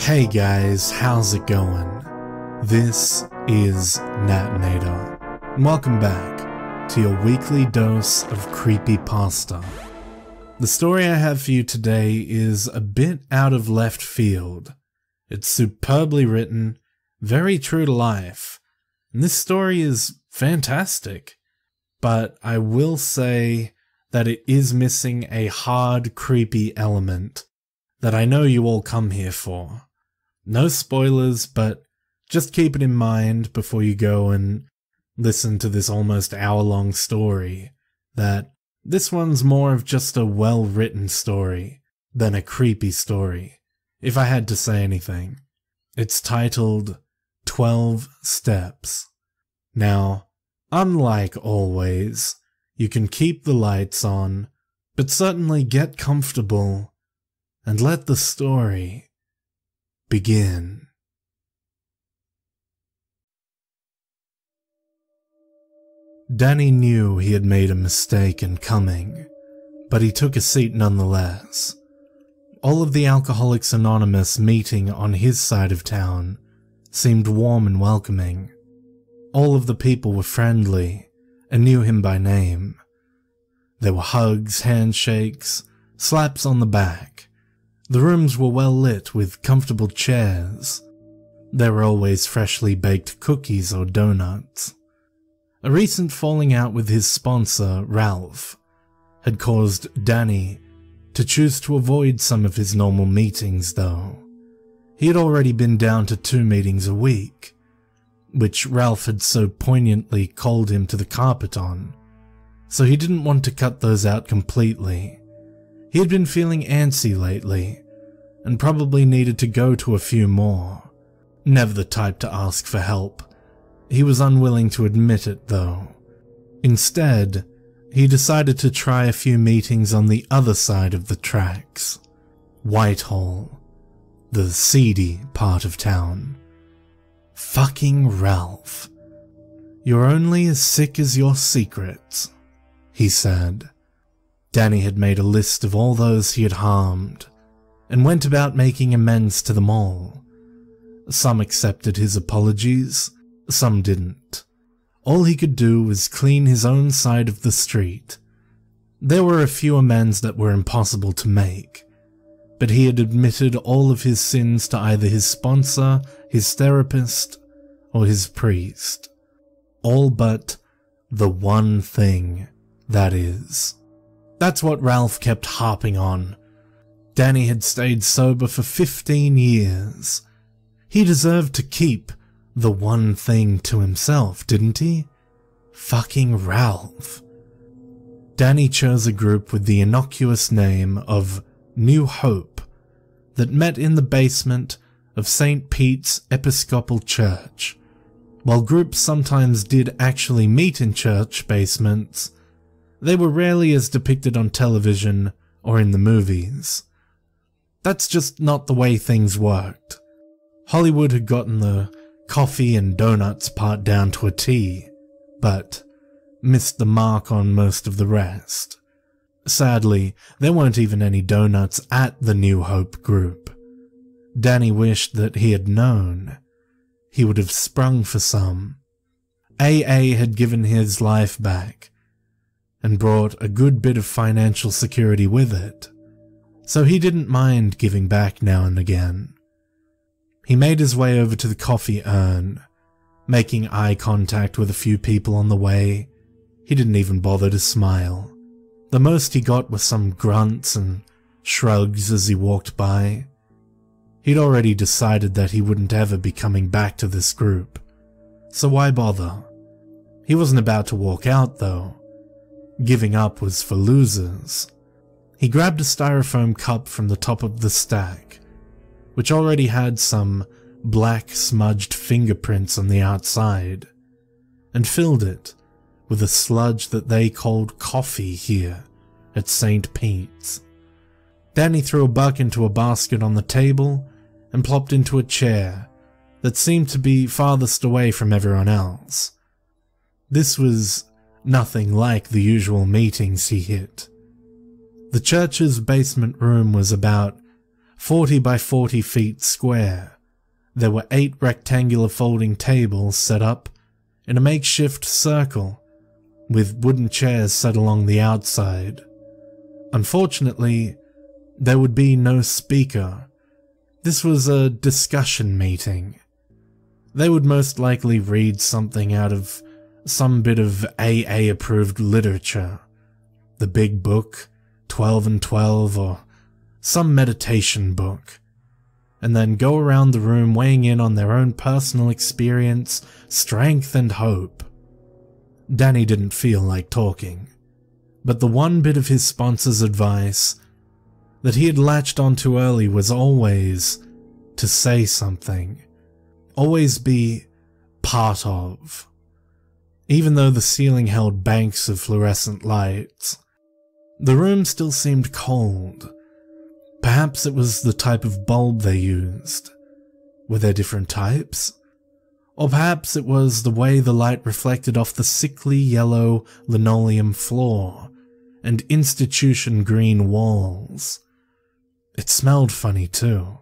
Hey guys, how's it going? This is Natenator, and welcome back to your weekly dose of creepy pasta. The story I have for you today is a bit out of left field. It's superbly written, very true to life, and this story is fantastic. But I will say that it is missing a hard, creepy element that I know you all come here for. No spoilers, but just keep it in mind before you go and listen to this almost hour long story that this one's more of just a well written story than a creepy story, if I had to say anything. It's titled 12 Steps. Now, unlike always, you can keep the lights on, but certainly get comfortable and let the story begin. Danny knew he had made a mistake in coming, but he took a seat nonetheless. All of the Alcoholics Anonymous meeting on his side of town seemed warm and welcoming. All of the people were friendly and knew him by name. There were hugs, handshakes, slaps on the back. The rooms were well lit with comfortable chairs. There were always freshly baked cookies or donuts. A recent falling out with his sponsor, Ralph, had caused Danny to choose to avoid some of his normal meetings, though. He had already been down to two meetings a week, which Ralph had so poignantly called him to the carpet on, so he didn't want to cut those out completely. He had been feeling antsy lately, and probably needed to go to a few more. Never the type to ask for help he was unwilling to admit it, though. Instead, he decided to try a few meetings on the other side of the tracks Whitehall, the seedy part of town. Fucking Ralph. You're only as sick as your secrets, he said. Danny had made a list of all those he had harmed and went about making amends to them all. Some accepted his apologies, some didn't. All he could do was clean his own side of the street. There were a few amends that were impossible to make, but he had admitted all of his sins to either his sponsor, his therapist, or his priest. All but the one thing, that is. That's what Ralph kept harping on. Danny had stayed sober for 15 years. He deserved to keep the one thing to himself, didn't he? Fucking Ralph. Danny chose a group with the innocuous name of New Hope that met in the basement of St. Pete's Episcopal Church. While groups sometimes did actually meet in church basements, they were rarely as depicted on television or in the movies. That's just not the way things worked. Hollywood had gotten the coffee and donuts part down to a T, but missed the mark on most of the rest. Sadly, there weren't even any donuts at the New Hope group. Danny wished that he had known. He would have sprung for some. AA had given his life back and brought a good bit of financial security with it, so he didn't mind giving back now and again. He made his way over to the coffee urn, making eye contact with a few people on the way. He didn't even bother to smile. The most he got was some grunts and shrugs as he walked by. He'd already decided that he wouldn't ever be coming back to this group, so why bother? He wasn't about to walk out though. Giving up was for losers. He grabbed a styrofoam cup from the top of the stack which already had some black smudged fingerprints on the outside, and filled it with a sludge that they called coffee here at St. Pete's. Danny threw a buck into a basket on the table and plopped into a chair that seemed to be farthest away from everyone else. This was nothing like the usual meetings he hit. The church's basement room was about 40 by 40 feet square. There were eight rectangular folding tables set up in a makeshift circle with wooden chairs set along the outside. Unfortunately, there would be no speaker. This was a discussion meeting. They would most likely read something out of some bit of AA approved literature. The Big Book, 12 and 12, or some meditation book. And then go around the room weighing in on their own personal experience, strength, and hope. Danny didn't feel like talking, but the one bit of his sponsor's advice that he had latched onto early was always to say something, always be part of. Even though the ceiling held banks of fluorescent lights, the room still seemed cold. Perhaps it was the type of bulb they used. Were there different types? Or perhaps it was the way the light reflected off the sickly yellow linoleum floor and institution green walls. It smelled funny too.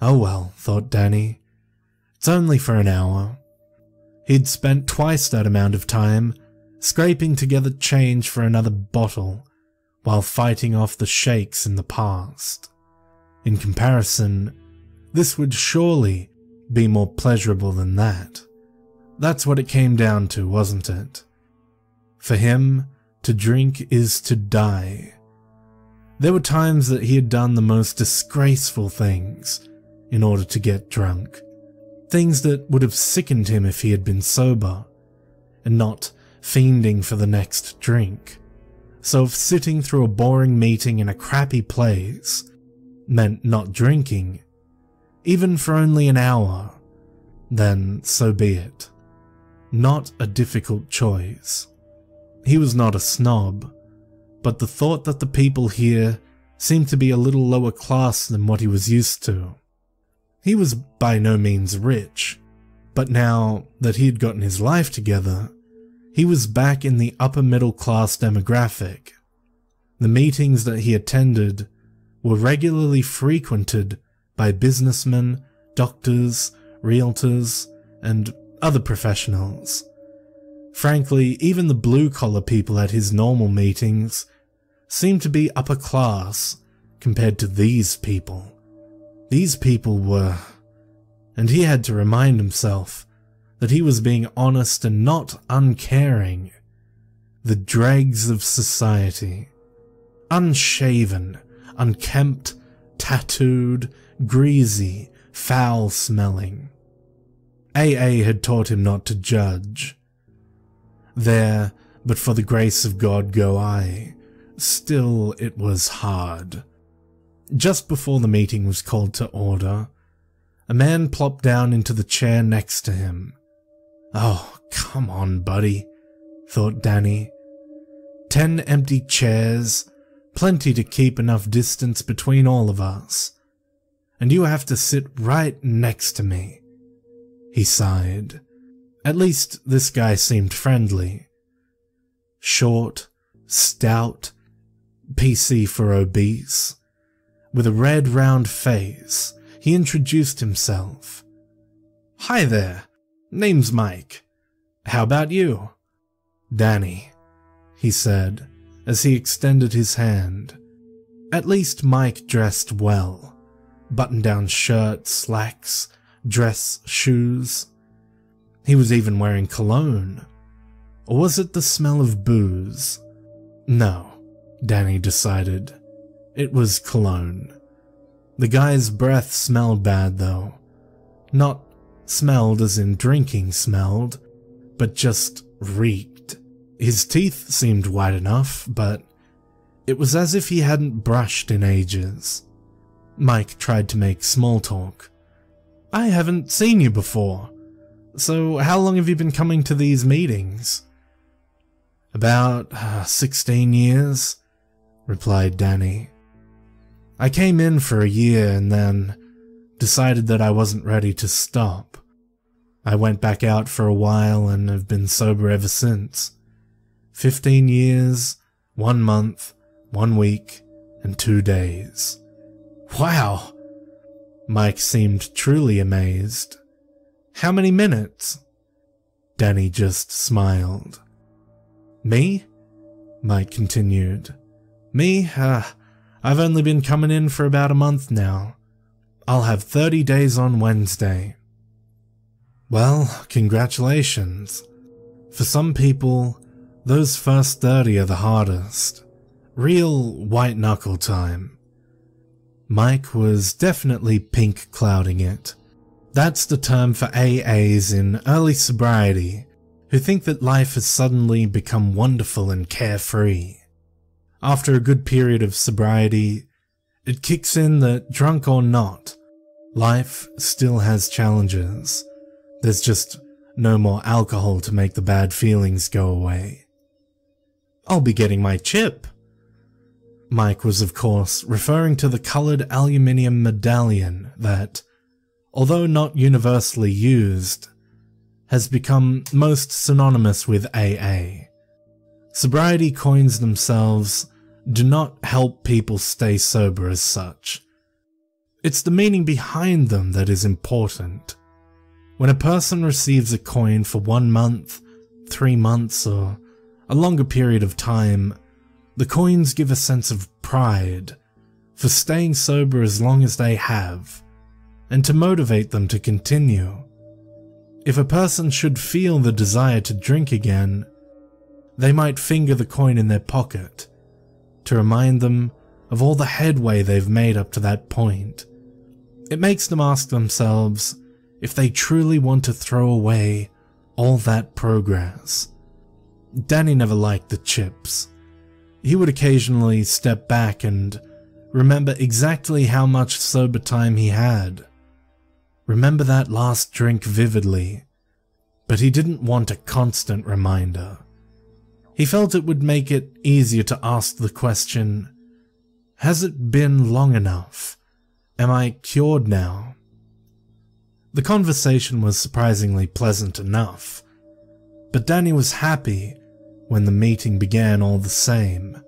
Oh well, thought Danny. It's only for an hour. He'd spent twice that amount of time scraping together change for another bottle while fighting off the shakes in the past. In comparison, this would surely be more pleasurable than that. That's what it came down to, wasn't it? For him, to drink is to die. There were times that he had done the most disgraceful things in order to get drunk. Things that would have sickened him if he had been sober, and not fiending for the next drink. So if sitting through a boring meeting in a crappy place meant not drinking, even for only an hour, then so be it. Not a difficult choice. He was not a snob, but the thought that the people here seemed to be a little lower class than what he was used to. He was by no means rich, but now that he had gotten his life together, he was back in the upper middle class demographic. The meetings that he attended were regularly frequented by businessmen, doctors, realtors, and other professionals. Frankly, even the blue collar people at his normal meetings seemed to be upper class compared to these people. These people were. And he had to remind himself that he was being honest and not uncaring. The dregs of society. Unshaven, unkempt, tattooed, greasy, foul smelling. AA had taught him not to judge. There, but for the grace of God go I. Still, it was hard. Just before the meeting was called to order, a man plopped down into the chair next to him. Oh, come on, buddy, thought Danny. Ten empty chairs, plenty to keep enough distance between all of us. And you have to sit right next to me. He sighed. At least this guy seemed friendly. Short, stout, PC for obese. With a red round face, he introduced himself. Hi there, name's Mike. How about you? Danny, he said as he extended his hand. At least Mike dressed well. Button down shirt, slacks, dress, shoes. He was even wearing cologne. Or was it the smell of booze? No, Danny decided. It was cologne. The guy's breath smelled bad though. Not smelled as in drinking smelled, but just reeked. His teeth seemed white enough, but it was as if he hadn't brushed in ages. Mike tried to make small talk. I haven't seen you before. So how long have you been coming to these meetings? About uh, 16 years, replied Danny. I came in for a year and then decided that I wasn't ready to stop. I went back out for a while and have been sober ever since. 15 years, one month, one week, and two days. Wow, Mike seemed truly amazed. How many minutes? Danny just smiled. Me? Mike continued. Me? Uh, I've only been coming in for about a month now. I'll have 30 days on Wednesday. Well, congratulations. For some people, those first 30 are the hardest. Real white knuckle time. Mike was definitely pink clouding it. That's the term for AAs in early sobriety who think that life has suddenly become wonderful and carefree. After a good period of sobriety, it kicks in that drunk or not, life still has challenges. There's just no more alcohol to make the bad feelings go away. I'll be getting my chip. Mike was, of course, referring to the coloured aluminium medallion that, although not universally used, has become most synonymous with AA. Sobriety coins themselves do not help people stay sober as such. It's the meaning behind them that is important. When a person receives a coin for one month, three months, or a longer period of time, the coins give a sense of pride for staying sober as long as they have, and to motivate them to continue. If a person should feel the desire to drink again, they might finger the coin in their pocket to remind them of all the headway they've made up to that point. It makes them ask themselves if they truly want to throw away all that progress. Danny never liked the chips. He would occasionally step back and remember exactly how much sober time he had remember that last drink vividly, but he didn't want a constant reminder. He felt it would make it easier to ask the question, Has it been long enough? Am I cured now? The conversation was surprisingly pleasant enough, but Danny was happy when the meeting began all the same.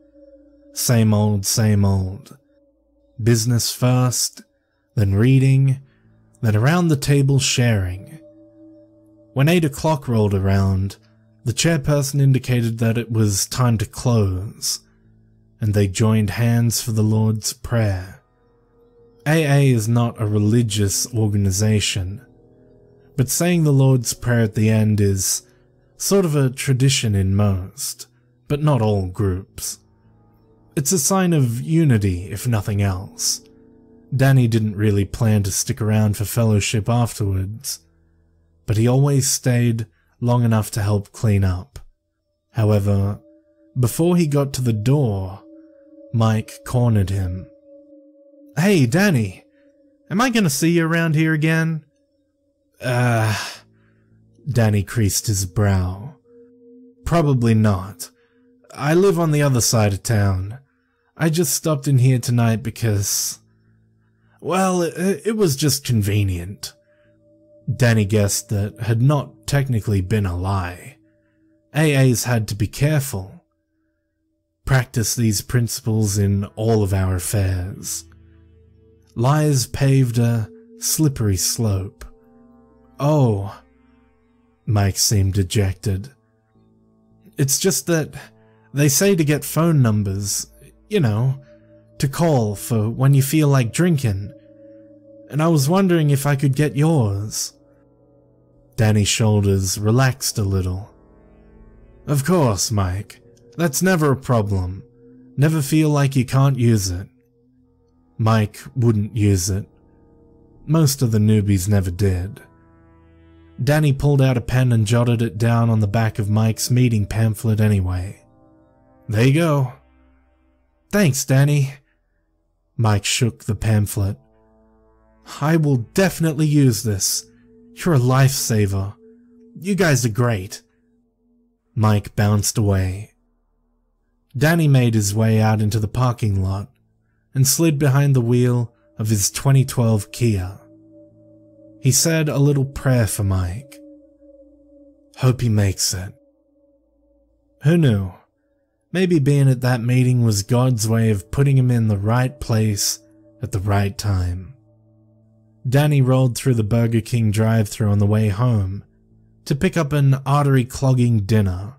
Same old, same old. Business first, then reading, then around the table sharing. When 8 o'clock rolled around, the chairperson indicated that it was time to close, and they joined hands for the Lord's Prayer. AA is not a religious organization, but saying the Lord's Prayer at the end is sort of a tradition in most, but not all groups. It's a sign of unity, if nothing else. Danny didn't really plan to stick around for fellowship afterwards, but he always stayed long enough to help clean up. However, before he got to the door, Mike cornered him. Hey, Danny, am I gonna see you around here again? Uh, Danny creased his brow. Probably not. I live on the other side of town. I just stopped in here tonight because well, it, it was just convenient. Danny guessed that had not technically been a lie. AAs had to be careful. Practice these principles in all of our affairs. Lies paved a slippery slope. Oh, Mike seemed dejected. It's just that they say to get phone numbers, you know, to call for when you feel like drinking, and I was wondering if I could get yours. Danny's shoulders relaxed a little. Of course, Mike. That's never a problem. Never feel like you can't use it. Mike wouldn't use it. Most of the newbies never did. Danny pulled out a pen and jotted it down on the back of Mike's meeting pamphlet anyway. There you go. Thanks, Danny. Mike shook the pamphlet. I will definitely use this. You're a lifesaver. You guys are great. Mike bounced away. Danny made his way out into the parking lot and slid behind the wheel of his 2012 Kia. He said a little prayer for Mike. Hope he makes it. Who knew? Maybe being at that meeting was God's way of putting him in the right place at the right time. Danny rolled through the Burger King drive through on the way home to pick up an artery clogging dinner.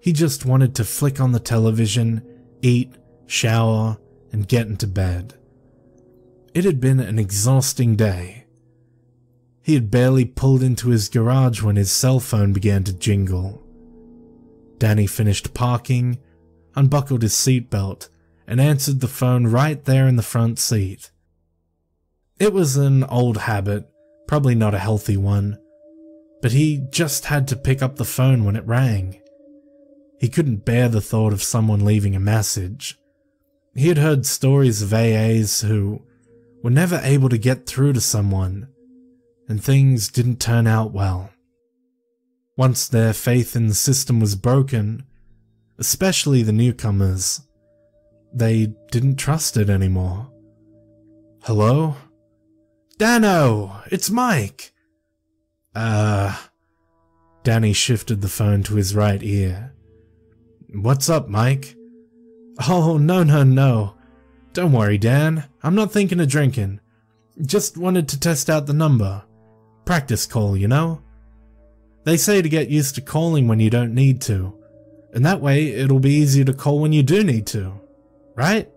He just wanted to flick on the television, eat, shower, and get into bed. It had been an exhausting day. He had barely pulled into his garage when his cell phone began to jingle. Danny finished parking, unbuckled his seatbelt, and answered the phone right there in the front seat. It was an old habit, probably not a healthy one, but he just had to pick up the phone when it rang. He couldn't bear the thought of someone leaving a message. He had heard stories of AAs who were never able to get through to someone, and things didn't turn out well. Once their faith in the system was broken, especially the newcomers, they didn't trust it anymore. Hello? Dano, it's Mike. Uh, Danny shifted the phone to his right ear. What's up, Mike? Oh, no, no, no. Don't worry, Dan. I'm not thinking of drinking. Just wanted to test out the number. Practice call, you know? They say to get used to calling when you don't need to, and that way it'll be easier to call when you do need to, right?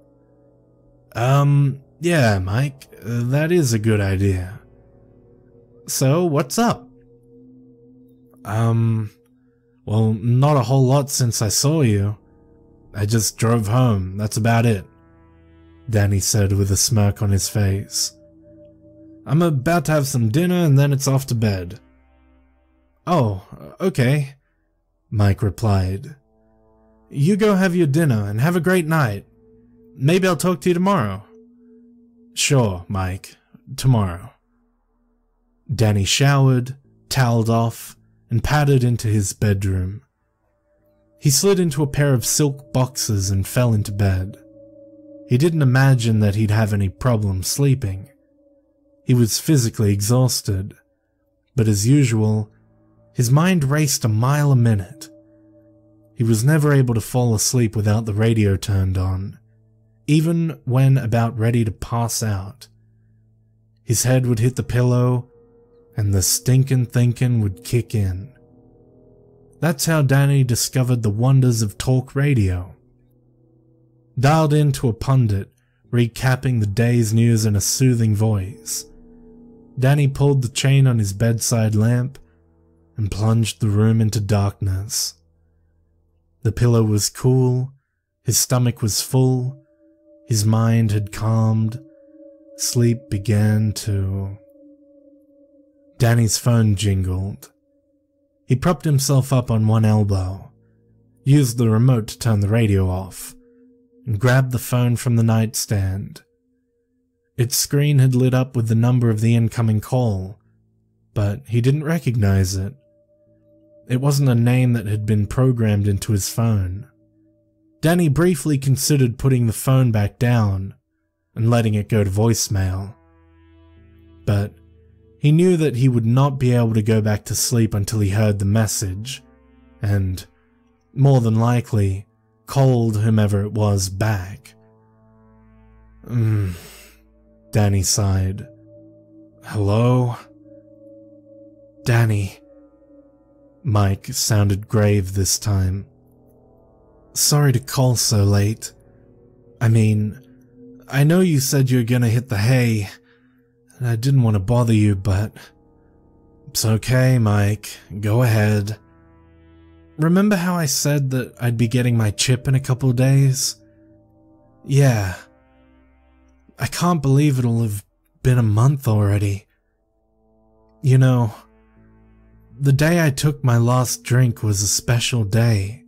Um, yeah, Mike, that is a good idea. So, what's up? Um, well, not a whole lot since I saw you. I just drove home, that's about it. Danny said with a smirk on his face. I'm about to have some dinner and then it's off to bed. Oh, okay, Mike replied. You go have your dinner and have a great night. Maybe I'll talk to you tomorrow. Sure, Mike. Tomorrow. Danny showered, toweled off, and padded into his bedroom. He slid into a pair of silk boxes and fell into bed. He didn't imagine that he'd have any problem sleeping. He was physically exhausted, but as usual, his mind raced a mile a minute. He was never able to fall asleep without the radio turned on, even when about ready to pass out. His head would hit the pillow, and the stinking thinking would kick in. That's how Danny discovered the wonders of talk radio. Dialed into a pundit, recapping the day's news in a soothing voice. Danny pulled the chain on his bedside lamp and plunged the room into darkness. The pillow was cool, his stomach was full, his mind had calmed, sleep began to. Danny's phone jingled. He propped himself up on one elbow, used the remote to turn the radio off, and grabbed the phone from the nightstand. Its screen had lit up with the number of the incoming call, but he didn't recognize it. It wasn't a name that had been programmed into his phone. Danny briefly considered putting the phone back down and letting it go to voicemail. But he knew that he would not be able to go back to sleep until he heard the message, and, more than likely, called whomever it was back. Hmm. Danny sighed. Hello? Danny. Mike sounded grave this time. Sorry to call so late. I mean, I know you said you were gonna hit the hay, and I didn't want to bother you, but it's okay, Mike. Go ahead. Remember how I said that I'd be getting my chip in a couple days? Yeah. I can't believe it'll have been a month already. You know, the day I took my last drink was a special day.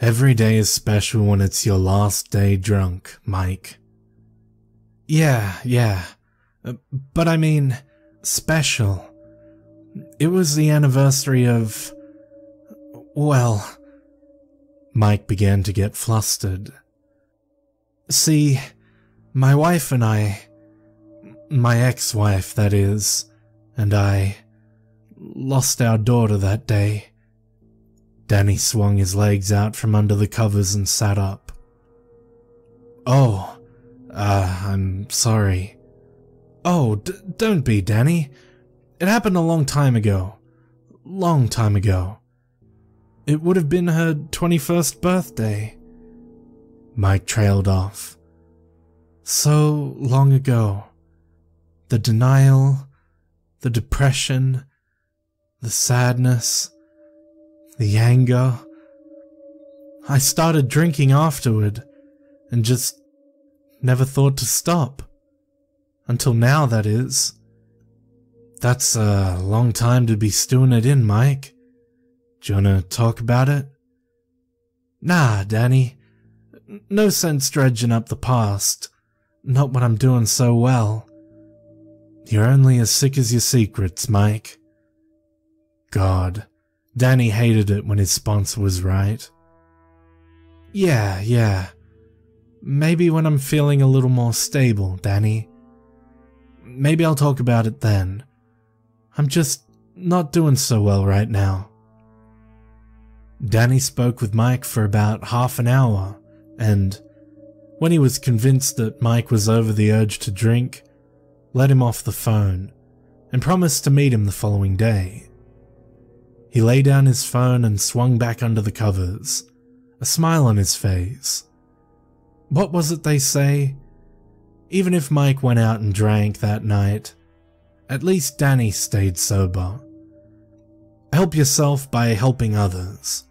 Every day is special when it's your last day drunk, Mike. Yeah, yeah. Uh, but I mean, special. It was the anniversary of. Well. Mike began to get flustered. See, my wife and I, my ex wife, that is, and I, lost our daughter that day. Danny swung his legs out from under the covers and sat up. Oh, uh, I'm sorry. Oh, don't be, Danny. It happened a long time ago. Long time ago. It would have been her 21st birthday. Mike trailed off. So long ago. The denial, the depression, the sadness, the anger. I started drinking afterward and just never thought to stop. Until now, that is. That's a long time to be stewing it in, Mike. Do you wanna talk about it? Nah, Danny. No sense dredging up the past. Not when I'm doing so well. You're only as sick as your secrets, Mike. God, Danny hated it when his sponsor was right. Yeah, yeah. Maybe when I'm feeling a little more stable, Danny. Maybe I'll talk about it then. I'm just not doing so well right now. Danny spoke with Mike for about half an hour, and when he was convinced that Mike was over the urge to drink, let him off the phone and promised to meet him the following day. He lay down his phone and swung back under the covers, a smile on his face. What was it they say? Even if Mike went out and drank that night, at least Danny stayed sober. Help yourself by helping others.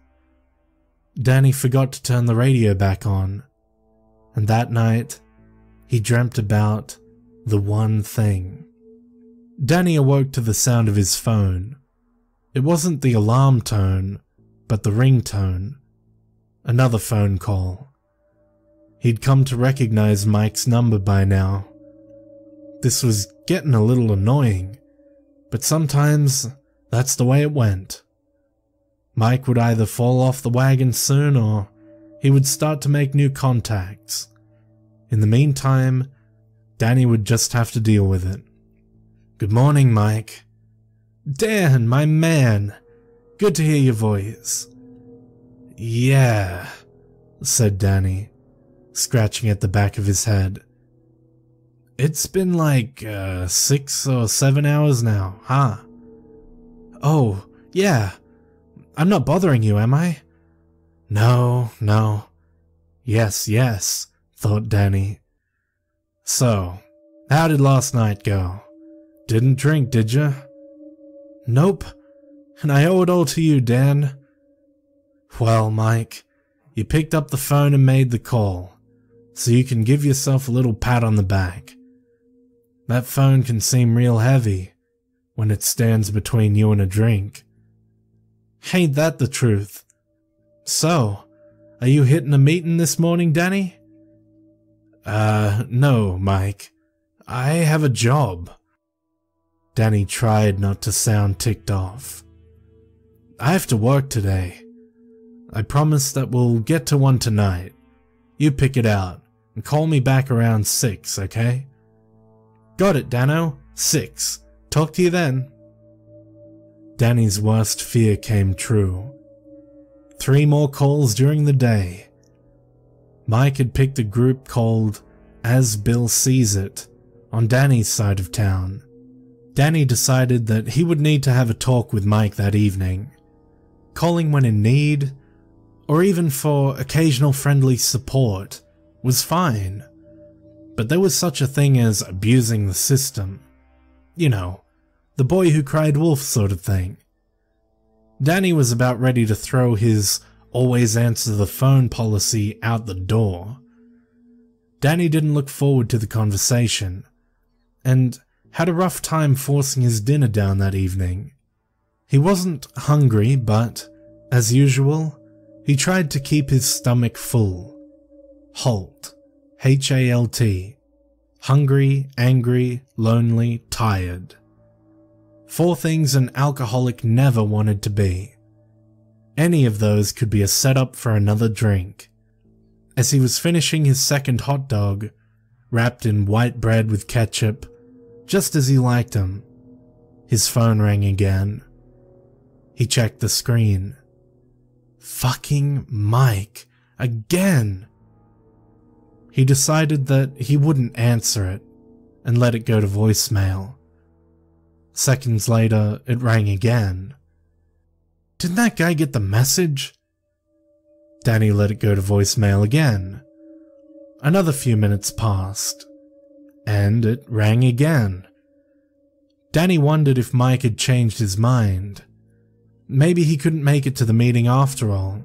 Danny forgot to turn the radio back on, and that night he dreamt about the one thing. Danny awoke to the sound of his phone. It wasn't the alarm tone, but the ringtone. Another phone call. He'd come to recognize Mike's number by now. This was getting a little annoying, but sometimes that's the way it went. Mike would either fall off the wagon soon or he would start to make new contacts. In the meantime, Danny would just have to deal with it. Good morning, Mike. Dan, my man. Good to hear your voice. Yeah, said Danny scratching at the back of his head. It's been like uh, six or seven hours now, huh? Oh, yeah. I'm not bothering you, am I? No, no. Yes, yes, thought Danny. So, how did last night go? Didn't drink, did you? Nope. And I owe it all to you, Dan. Well, Mike, you picked up the phone and made the call so you can give yourself a little pat on the back. That phone can seem real heavy when it stands between you and a drink. Ain't that the truth? So, are you hitting a meeting this morning, Danny? Uh, no, Mike. I have a job. Danny tried not to sound ticked off. I have to work today. I promise that we'll get to one tonight. You pick it out and call me back around 6, okay? Got it, Dano. 6. Talk to you then. Danny's worst fear came true. Three more calls during the day. Mike had picked a group called As Bill Sees It on Danny's side of town. Danny decided that he would need to have a talk with Mike that evening. Calling when in need, or even for occasional friendly support, was fine. But there was such a thing as abusing the system. You know, the boy who cried wolf sort of thing. Danny was about ready to throw his always answer the phone policy out the door. Danny didn't look forward to the conversation, and had a rough time forcing his dinner down that evening. He wasn't hungry, but, as usual, he tried to keep his stomach full. HALT. H A L T. Hungry, angry, lonely, tired. Four things an alcoholic never wanted to be. Any of those could be a setup for another drink. As he was finishing his second hot dog, wrapped in white bread with ketchup, just as he liked them, his phone rang again. He checked the screen. Fucking Mike. Again! He decided that he wouldn't answer it, and let it go to voicemail. Seconds later, it rang again. Didn't that guy get the message? Danny let it go to voicemail again. Another few minutes passed, and it rang again. Danny wondered if Mike had changed his mind. Maybe he couldn't make it to the meeting after all.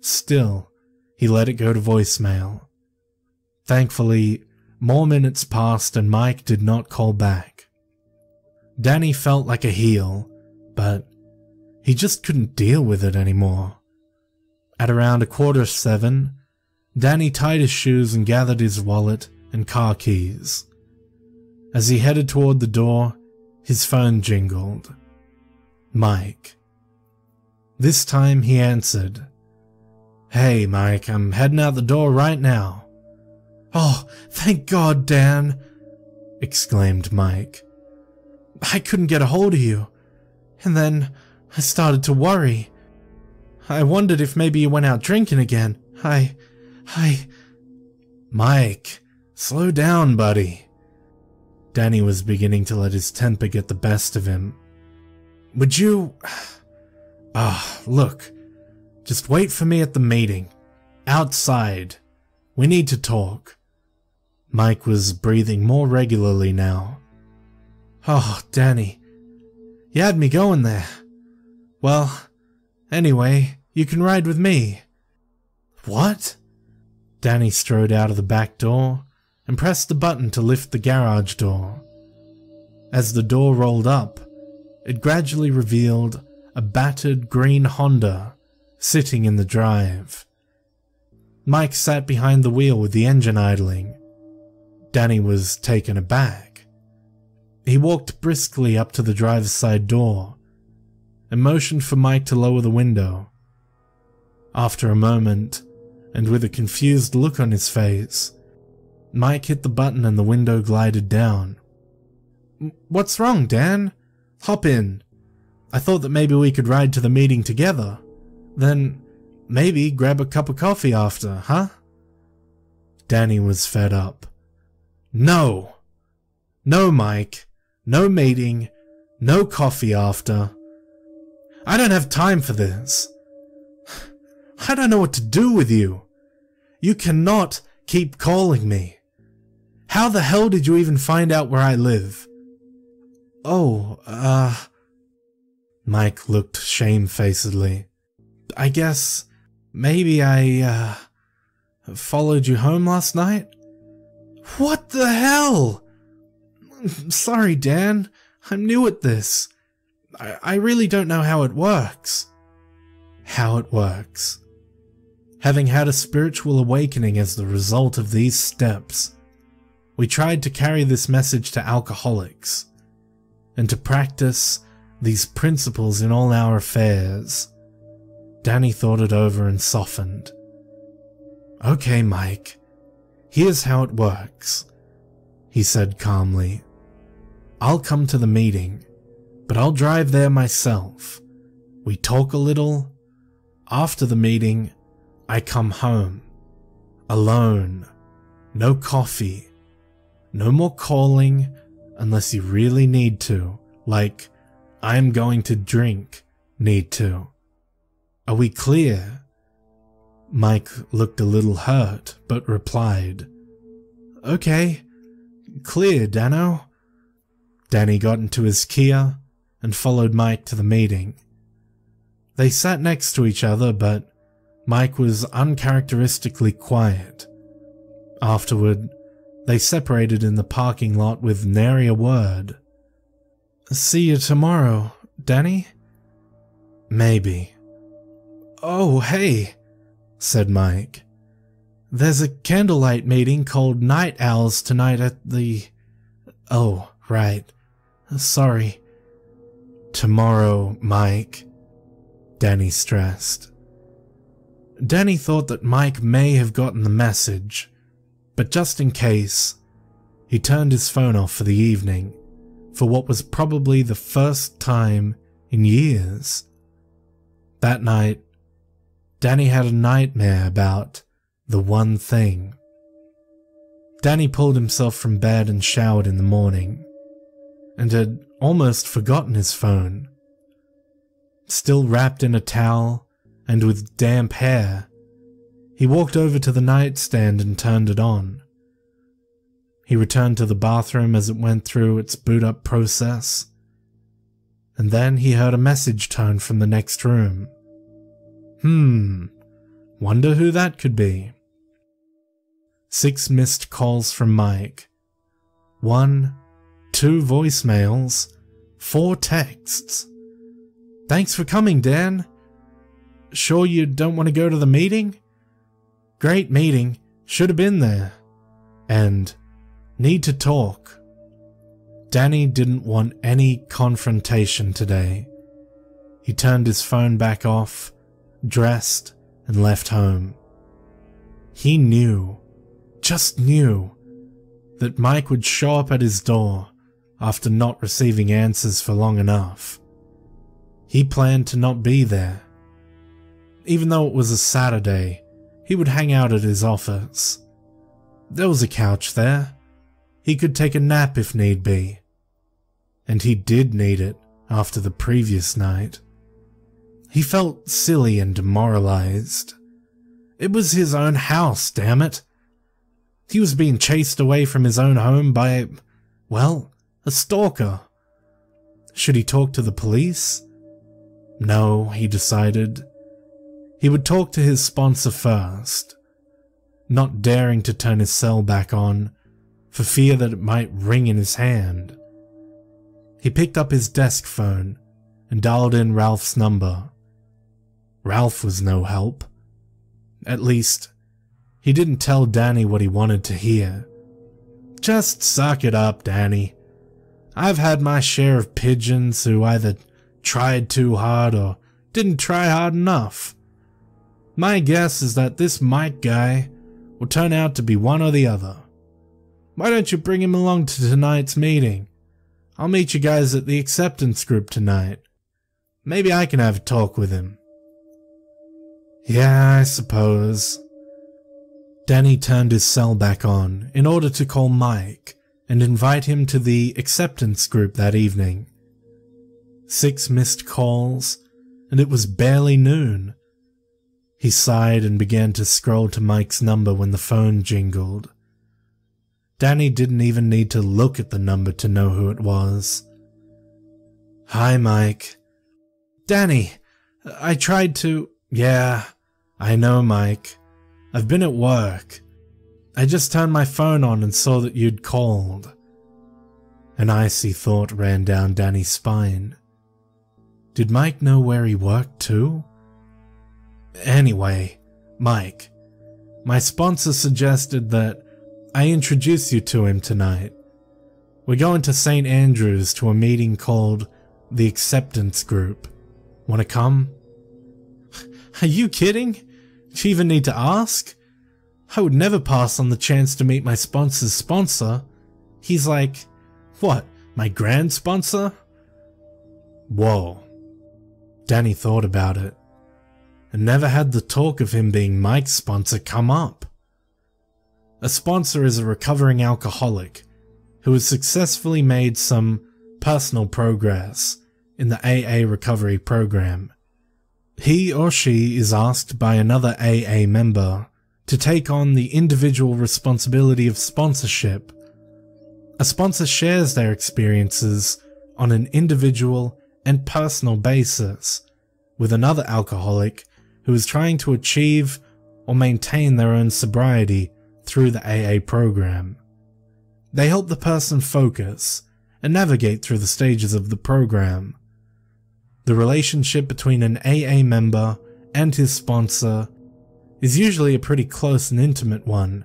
Still, he let it go to voicemail. Thankfully, more minutes passed and Mike did not call back. Danny felt like a heel, but he just couldn't deal with it anymore. At around a quarter of seven, Danny tied his shoes and gathered his wallet and car keys. As he headed toward the door, his phone jingled. Mike. This time he answered. Hey, Mike, I'm heading out the door right now. Oh, thank God, Dan, exclaimed Mike. I couldn't get a hold of you, and then I started to worry. I wondered if maybe you went out drinking again. I. I. Mike, slow down, buddy. Danny was beginning to let his temper get the best of him. Would you. Ah, look. Just wait for me at the meeting. Outside. We need to talk. Mike was breathing more regularly now. Oh, Danny. You had me going there. Well, anyway, you can ride with me. What? Danny strode out of the back door and pressed the button to lift the garage door. As the door rolled up, it gradually revealed a battered green Honda sitting in the drive. Mike sat behind the wheel with the engine idling. Danny was taken aback. He walked briskly up to the driver's side door and motioned for Mike to lower the window. After a moment, and with a confused look on his face, Mike hit the button and the window glided down. What's wrong, Dan? Hop in. I thought that maybe we could ride to the meeting together. Then maybe grab a cup of coffee after, huh? Danny was fed up. No! No, Mike. No meeting. No coffee after. I don't have time for this. I don't know what to do with you. You cannot keep calling me. How the hell did you even find out where I live? Oh, uh... Mike looked shamefacedly. I guess maybe I, uh, followed you home last night? What the hell? Sorry, Dan. I'm new at this. I, I really don't know how it works. How it works. Having had a spiritual awakening as the result of these steps, we tried to carry this message to alcoholics and to practice these principles in all our affairs. Danny thought it over and softened. Okay, Mike, here's how it works, he said calmly. I'll come to the meeting, but I'll drive there myself. We talk a little. After the meeting, I come home. Alone. No coffee. No more calling unless you really need to, like, I'm going to drink, need to. Are we clear? Mike looked a little hurt, but replied, Okay, clear, Dano. Danny got into his Kia and followed Mike to the meeting. They sat next to each other, but Mike was uncharacteristically quiet. Afterward, they separated in the parking lot with nary a word. See you tomorrow, Danny? Maybe. Oh, hey, said Mike. There's a candlelight meeting called Night Owls tonight at the. Oh, right. Sorry. Tomorrow, Mike. Danny stressed. Danny thought that Mike may have gotten the message, but just in case, he turned his phone off for the evening, for what was probably the first time in years. That night, Danny had a nightmare about the one thing. Danny pulled himself from bed and showered in the morning, and had almost forgotten his phone. Still wrapped in a towel and with damp hair, he walked over to the nightstand and turned it on. He returned to the bathroom as it went through its boot up process, and then he heard a message tone from the next room. Hmm, wonder who that could be. Six missed calls from Mike. One, two voicemails, four texts. Thanks for coming, Dan. Sure you don't want to go to the meeting? Great meeting. Should have been there. And need to talk. Danny didn't want any confrontation today. He turned his phone back off, dressed, and left home. He knew just knew that Mike would show up at his door after not receiving answers for long enough. He planned to not be there. Even though it was a Saturday, he would hang out at his office. There was a couch there. He could take a nap if need be. And he did need it after the previous night. He felt silly and demoralized. It was his own house, damn it. He was being chased away from his own home by, well, a stalker. Should he talk to the police? No, he decided. He would talk to his sponsor first, not daring to turn his cell back on for fear that it might ring in his hand. He picked up his desk phone and dialed in Ralph's number. Ralph was no help. At least, he didn't tell Danny what he wanted to hear. Just suck it up, Danny. I've had my share of pigeons who either tried too hard or didn't try hard enough. My guess is that this Mike guy will turn out to be one or the other. Why don't you bring him along to tonight's meeting? I'll meet you guys at the acceptance group tonight. Maybe I can have a talk with him. Yeah, I suppose. Danny turned his cell back on in order to call Mike and invite him to the acceptance group that evening. Six missed calls, and it was barely noon. He sighed and began to scroll to Mike's number when the phone jingled. Danny didn't even need to look at the number to know who it was. Hi, Mike. Danny, I tried to. Yeah, I know, Mike. I've been at work. I just turned my phone on and saw that you'd called. An icy thought ran down Danny's spine. Did Mike know where he worked too? Anyway, Mike, my sponsor suggested that I introduce you to him tonight. We're going to St. Andrews to a meeting called the Acceptance Group. Want to come? Are you kidding? Do you even need to ask? I would never pass on the chance to meet my sponsor's sponsor. He's like, what, my grand sponsor? Whoa. Danny thought about it, and never had the talk of him being Mike's sponsor come up. A sponsor is a recovering alcoholic who has successfully made some personal progress in the AA recovery program he or she is asked by another AA member to take on the individual responsibility of sponsorship. A sponsor shares their experiences on an individual and personal basis with another alcoholic who is trying to achieve or maintain their own sobriety through the AA program. They help the person focus and navigate through the stages of the program. The relationship between an AA member and his sponsor is usually a pretty close and intimate one,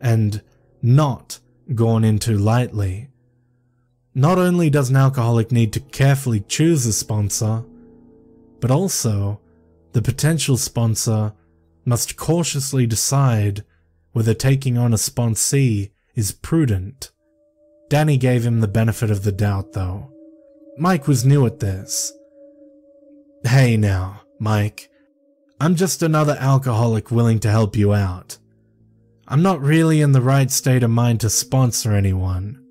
and not gone into lightly. Not only does an alcoholic need to carefully choose a sponsor, but also the potential sponsor must cautiously decide whether taking on a sponsee is prudent. Danny gave him the benefit of the doubt though. Mike was new at this, Hey now, Mike. I'm just another alcoholic willing to help you out. I'm not really in the right state of mind to sponsor anyone.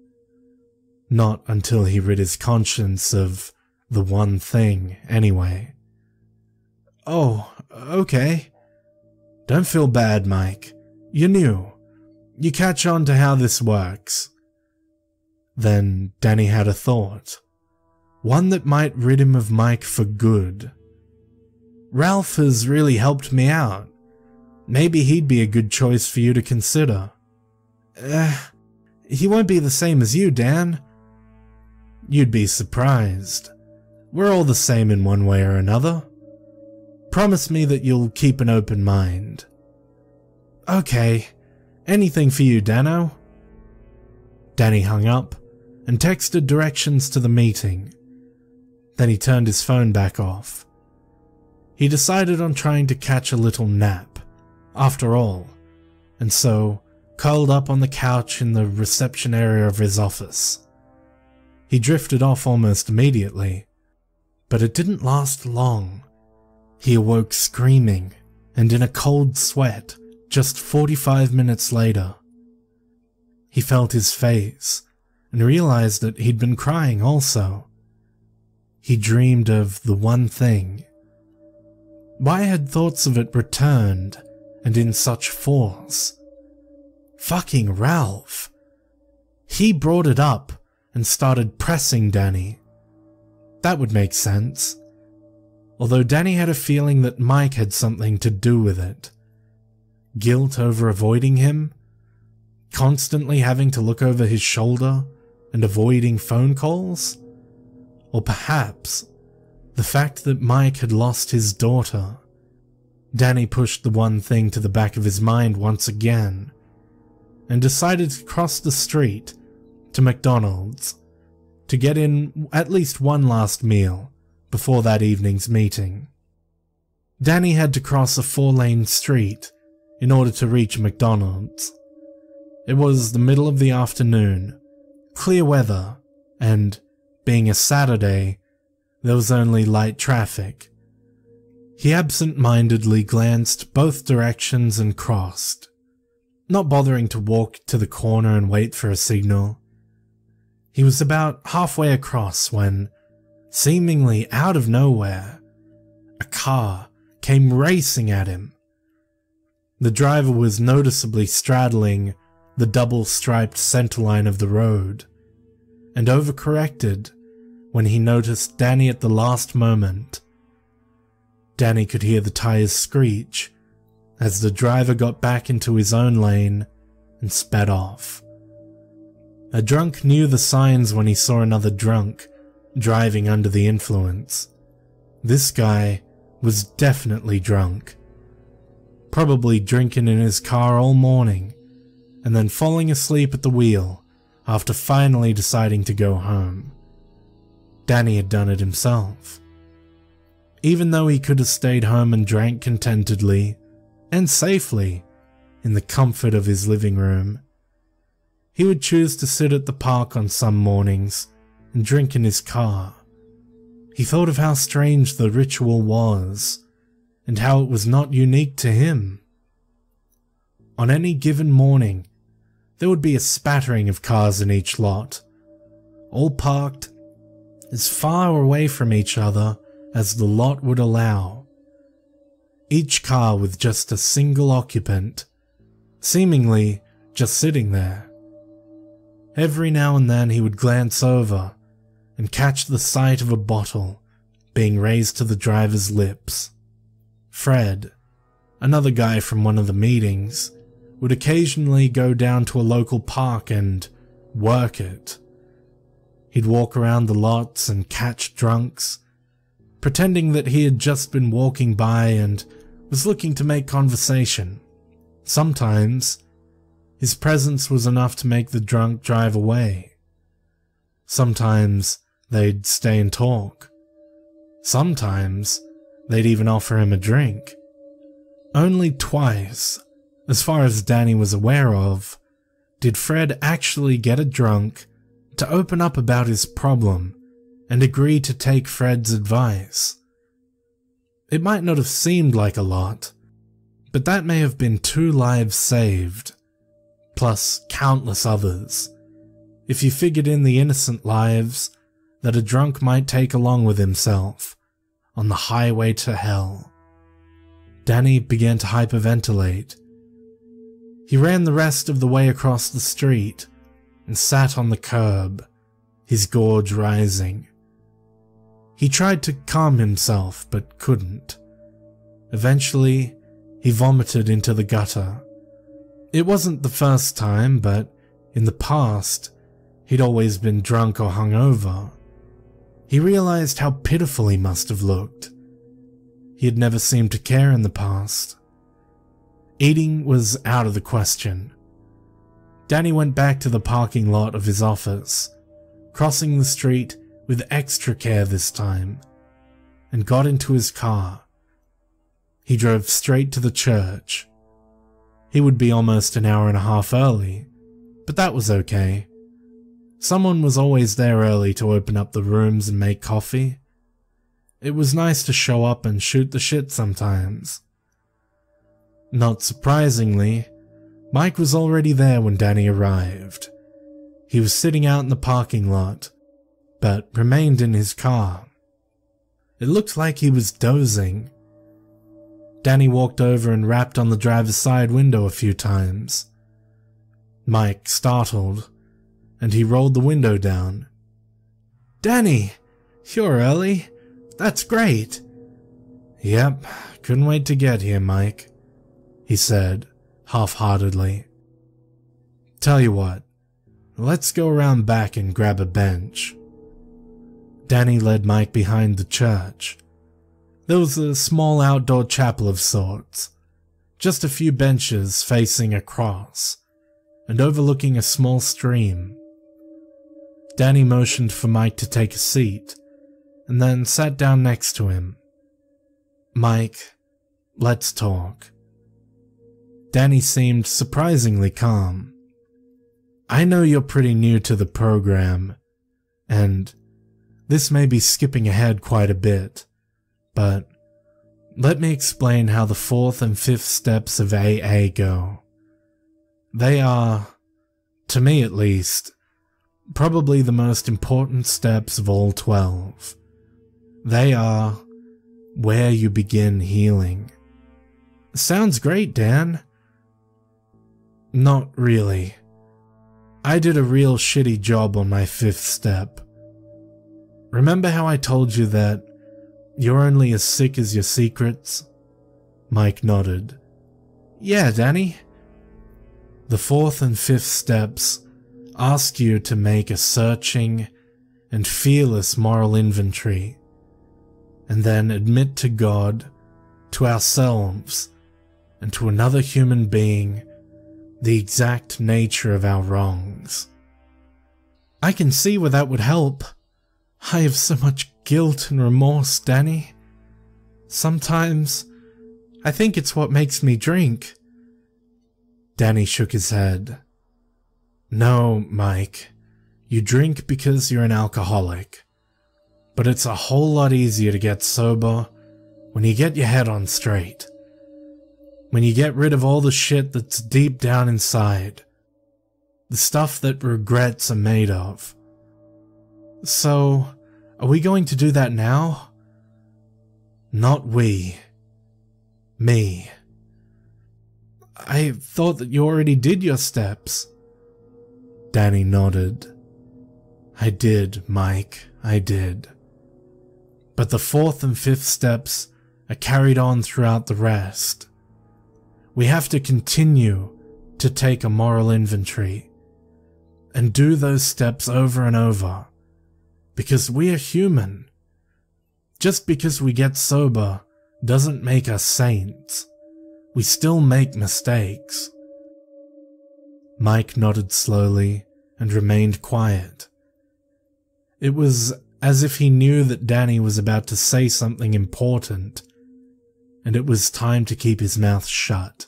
Not until he rid his conscience of the one thing, anyway. Oh, okay. Don't feel bad, Mike. You're new. You catch on to how this works. Then Danny had a thought. One that might rid him of Mike for good. Ralph has really helped me out. Maybe he'd be a good choice for you to consider. Eh, he won't be the same as you, Dan. You'd be surprised. We're all the same in one way or another. Promise me that you'll keep an open mind. Okay, anything for you, Dano. Danny hung up and texted directions to the meeting. Then he turned his phone back off. He decided on trying to catch a little nap, after all, and so curled up on the couch in the reception area of his office. He drifted off almost immediately, but it didn't last long. He awoke screaming and in a cold sweat just 45 minutes later. He felt his face and realized that he'd been crying also. He dreamed of the one thing. Why had thoughts of it returned and in such force? Fucking Ralph. He brought it up and started pressing Danny. That would make sense. Although Danny had a feeling that Mike had something to do with it. Guilt over avoiding him? Constantly having to look over his shoulder and avoiding phone calls? Or perhaps the fact that Mike had lost his daughter. Danny pushed the one thing to the back of his mind once again and decided to cross the street to McDonald's to get in at least one last meal before that evening's meeting. Danny had to cross a four lane street in order to reach McDonald's. It was the middle of the afternoon, clear weather, and, being a Saturday, there was only light traffic. He absent mindedly glanced both directions and crossed, not bothering to walk to the corner and wait for a signal. He was about halfway across when, seemingly out of nowhere, a car came racing at him. The driver was noticeably straddling the double striped centerline of the road, and overcorrected when he noticed Danny at the last moment. Danny could hear the tires screech as the driver got back into his own lane and sped off. A drunk knew the signs when he saw another drunk driving under the influence. This guy was definitely drunk. Probably drinking in his car all morning and then falling asleep at the wheel after finally deciding to go home. Danny had done it himself. Even though he could have stayed home and drank contentedly and safely in the comfort of his living room, he would choose to sit at the park on some mornings and drink in his car. He thought of how strange the ritual was and how it was not unique to him. On any given morning, there would be a spattering of cars in each lot, all parked as far away from each other as the lot would allow. Each car with just a single occupant, seemingly just sitting there. Every now and then he would glance over and catch the sight of a bottle being raised to the driver's lips. Fred, another guy from one of the meetings, would occasionally go down to a local park and work it. He'd walk around the lots and catch drunks, pretending that he had just been walking by and was looking to make conversation. Sometimes his presence was enough to make the drunk drive away. Sometimes they'd stay and talk. Sometimes they'd even offer him a drink. Only twice, as far as Danny was aware of, did Fred actually get a drunk to open up about his problem and agree to take Fred's advice. It might not have seemed like a lot, but that may have been two lives saved plus countless others. If you figured in the innocent lives that a drunk might take along with himself on the highway to hell. Danny began to hyperventilate. He ran the rest of the way across the street and sat on the curb, his gorge rising. He tried to calm himself but couldn't. Eventually, he vomited into the gutter. It wasn't the first time, but in the past, he'd always been drunk or hungover. He realized how pitiful he must have looked. He had never seemed to care in the past. Eating was out of the question. Danny went back to the parking lot of his office, crossing the street with extra care this time, and got into his car. He drove straight to the church. He would be almost an hour and a half early, but that was okay. Someone was always there early to open up the rooms and make coffee. It was nice to show up and shoot the shit sometimes. Not surprisingly, Mike was already there when Danny arrived. He was sitting out in the parking lot, but remained in his car. It looked like he was dozing. Danny walked over and rapped on the driver's side window a few times. Mike startled, and he rolled the window down. Danny, you're early. That's great. Yep, couldn't wait to get here, Mike, he said, half-heartedly. Tell you what, let's go around back and grab a bench. Danny led Mike behind the church. There was a small outdoor chapel of sorts, just a few benches facing across, and overlooking a small stream. Danny motioned for Mike to take a seat, and then sat down next to him. Mike, let's talk. Danny seemed surprisingly calm. I know you're pretty new to the program, and this may be skipping ahead quite a bit, but let me explain how the fourth and fifth steps of AA go. They are, to me at least, probably the most important steps of all 12. They are where you begin healing. Sounds great, Dan. Not really. I did a real shitty job on my fifth step. Remember how I told you that you're only as sick as your secrets? Mike nodded. Yeah, Danny. The fourth and fifth steps ask you to make a searching and fearless moral inventory, and then admit to God, to ourselves, and to another human being the exact nature of our wrongs. I can see where that would help. I have so much guilt and remorse, Danny. Sometimes I think it's what makes me drink. Danny shook his head. No, Mike. You drink because you're an alcoholic. But it's a whole lot easier to get sober when you get your head on straight. When you get rid of all the shit that's deep down inside. The stuff that regrets are made of. So, are we going to do that now? Not we. Me. I thought that you already did your steps. Danny nodded. I did, Mike, I did. But the fourth and fifth steps are carried on throughout the rest. We have to continue to take a moral inventory and do those steps over and over because we are human. Just because we get sober doesn't make us saints. We still make mistakes. Mike nodded slowly and remained quiet. It was as if he knew that Danny was about to say something important, and it was time to keep his mouth shut.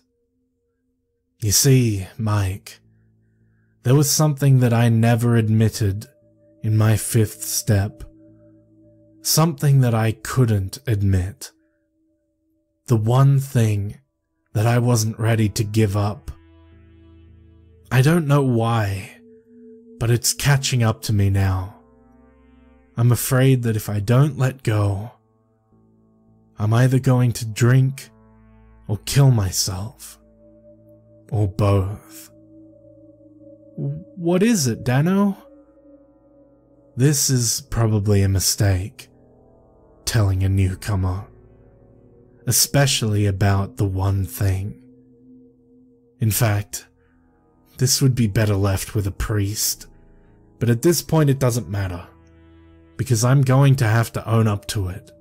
You see, Mike, there was something that I never admitted in my fifth step. Something that I couldn't admit. The one thing that I wasn't ready to give up. I don't know why, but it's catching up to me now. I'm afraid that if I don't let go, I'm either going to drink or kill myself. Or both. What is it, Dano? This is probably a mistake, telling a newcomer, especially about the one thing. In fact, this would be better left with a priest, but at this point it doesn't matter, because I'm going to have to own up to it.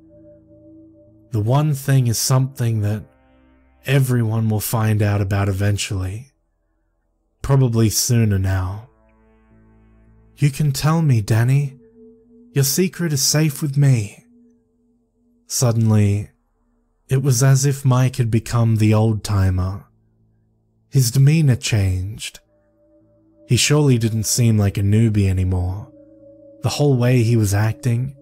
The one thing is something that everyone will find out about eventually. Probably sooner now. You can tell me, Danny. Your secret is safe with me. Suddenly, it was as if Mike had become the old timer. His demeanor changed. He surely didn't seem like a newbie anymore. The whole way he was acting,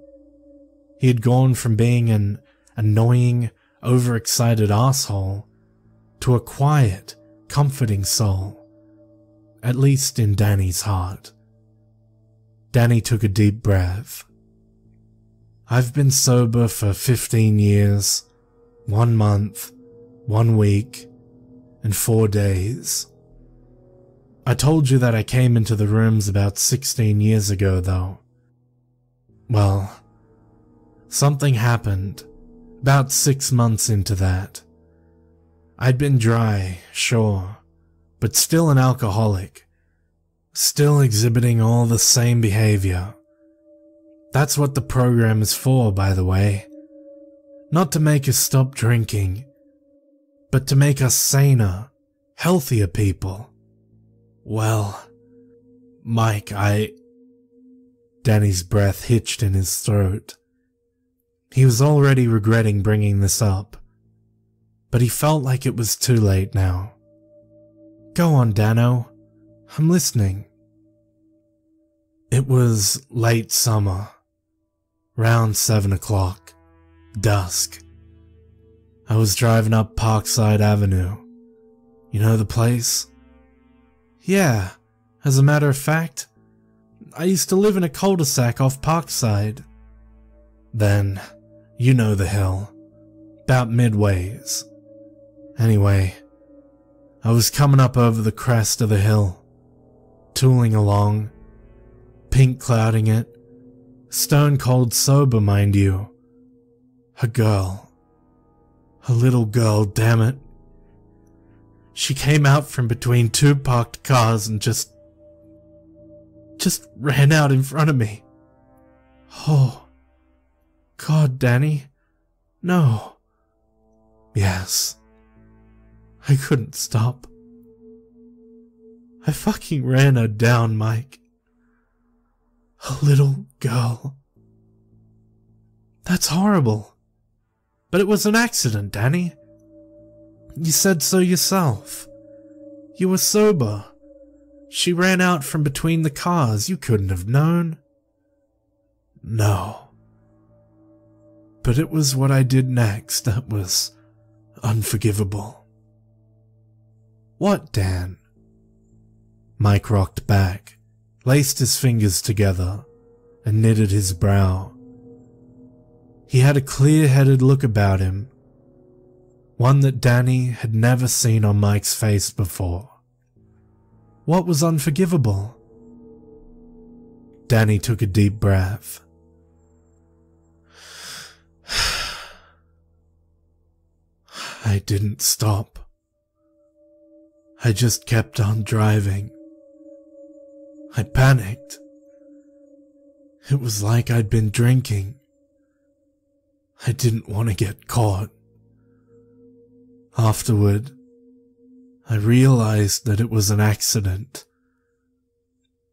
he had gone from being an annoying, overexcited asshole to a quiet, comforting soul. At least in Danny's heart. Danny took a deep breath. I've been sober for 15 years, one month, one week, and four days. I told you that I came into the rooms about 16 years ago, though. Well, something happened about six months into that. I'd been dry, sure, but still an alcoholic. Still exhibiting all the same behavior. That's what the program is for, by the way. Not to make us stop drinking, but to make us saner, healthier people. Well, Mike, I. Danny's breath hitched in his throat. He was already regretting bringing this up, but he felt like it was too late now. Go on, Dano. I'm listening. It was late summer, round seven o'clock, dusk. I was driving up Parkside Avenue. You know the place? Yeah, as a matter of fact, I used to live in a cul-de-sac off Parkside. Then, you know the hill. About midways. Anyway, I was coming up over the crest of the hill, tooling along, pink clouding it, stone cold sober, mind you. A girl. A little girl, damn it. She came out from between two parked cars and just. just ran out in front of me. Oh. God, Danny. No. Yes. I couldn't stop. I fucking ran her down, Mike. A little girl. That's horrible. But it was an accident, Danny. You said so yourself. You were sober. She ran out from between the cars. You couldn't have known. No. But it was what I did next that was unforgivable. What, Dan? Mike rocked back, laced his fingers together, and knitted his brow. He had a clear headed look about him, one that Danny had never seen on Mike's face before. What was unforgivable? Danny took a deep breath. I didn't stop. I just kept on driving. I panicked. It was like I'd been drinking. I didn't want to get caught. Afterward, I realized that it was an accident.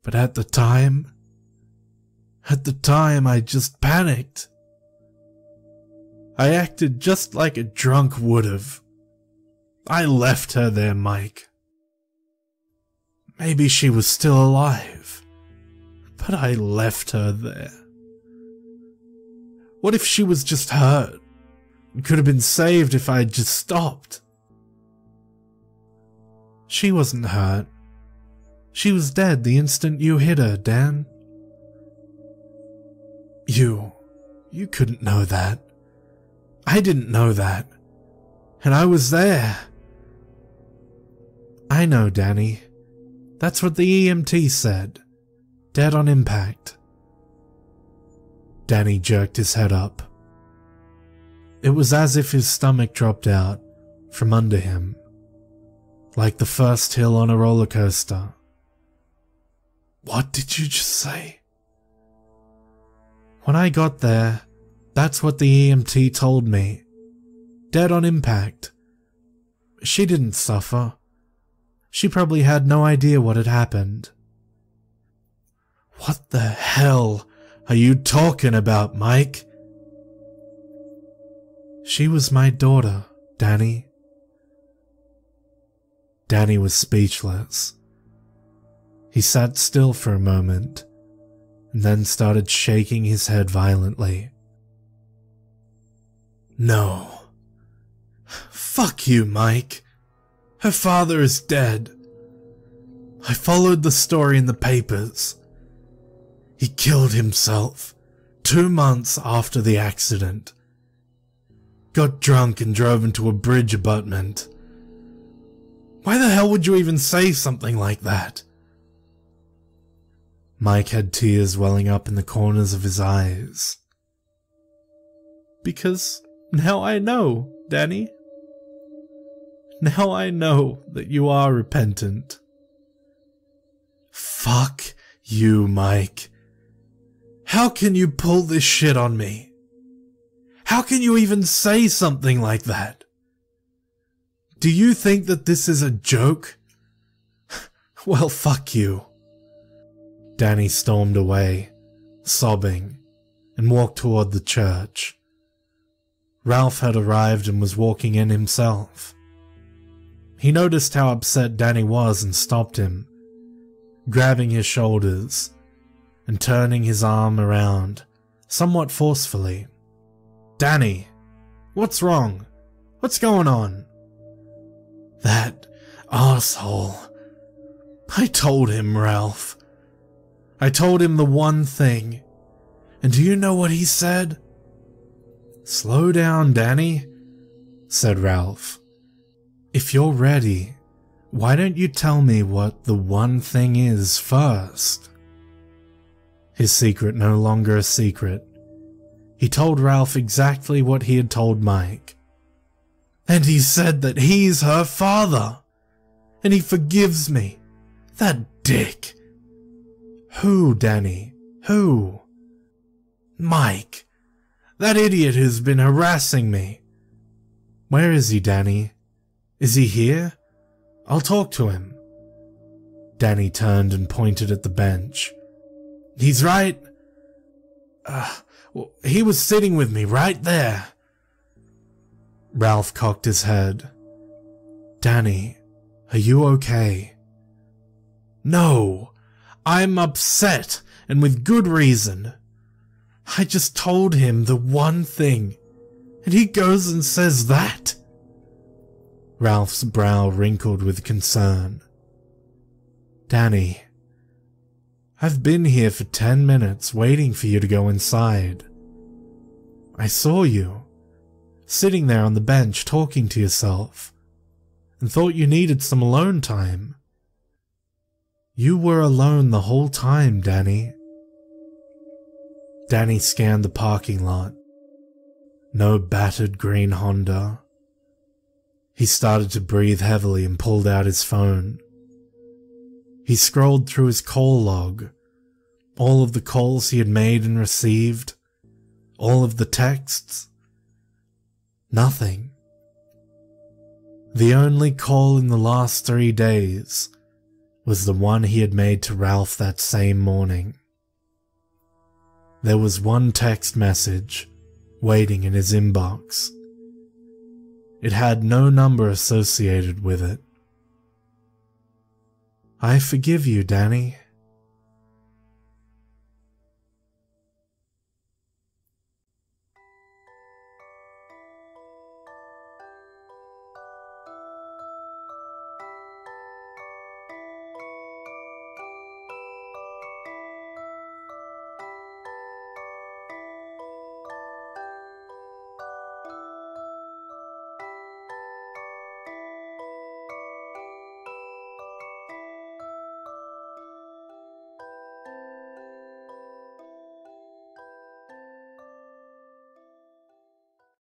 But at the time, at the time I just panicked. I acted just like a drunk would have. I left her there, Mike. Maybe she was still alive, but I left her there. What if she was just hurt? Could have been saved if I had just stopped. She wasn't hurt. She was dead the instant you hit her, Dan. You. You couldn't know that. I didn't know that. And I was there. I know, Danny. That's what the EMT said. Dead on impact. Danny jerked his head up. It was as if his stomach dropped out from under him, like the first hill on a roller coaster. What did you just say? When I got there, that's what the EMT told me. Dead on impact. She didn't suffer. She probably had no idea what had happened. What the hell are you talking about, Mike? She was my daughter, Danny. Danny was speechless. He sat still for a moment and then started shaking his head violently. No. Fuck you, Mike. Her father is dead. I followed the story in the papers. He killed himself two months after the accident. Got drunk and drove into a bridge abutment. Why the hell would you even say something like that? Mike had tears welling up in the corners of his eyes. Because now I know, Danny. Now I know that you are repentant. Fuck you, Mike. How can you pull this shit on me? How can you even say something like that? Do you think that this is a joke? well, fuck you. Danny stormed away, sobbing, and walked toward the church. Ralph had arrived and was walking in himself. He noticed how upset Danny was and stopped him, grabbing his shoulders and turning his arm around somewhat forcefully. Danny, what's wrong? What's going on? That asshole. I told him, Ralph. I told him the one thing. And do you know what he said? Slow down, Danny, said Ralph. If you're ready, why don't you tell me what the one thing is first? His secret no longer a secret. He told Ralph exactly what he had told Mike. And he said that he's her father. And he forgives me. That dick. Who, Danny? Who? Mike. That idiot who's been harassing me. Where is he, Danny? Is he here? I'll talk to him. Danny turned and pointed at the bench. He's right. Uh, well, he was sitting with me right there. Ralph cocked his head. Danny, are you okay? No, I'm upset, and with good reason. I just told him the one thing, and he goes and says that. Ralph's brow wrinkled with concern. Danny, I've been here for ten minutes waiting for you to go inside. I saw you, sitting there on the bench talking to yourself, and thought you needed some alone time. You were alone the whole time, Danny. Danny scanned the parking lot. No battered green Honda. He started to breathe heavily and pulled out his phone. He scrolled through his call log, all of the calls he had made and received, all of the texts. Nothing. The only call in the last three days was the one he had made to Ralph that same morning. There was one text message waiting in his inbox. It had no number associated with it. I forgive you, Danny.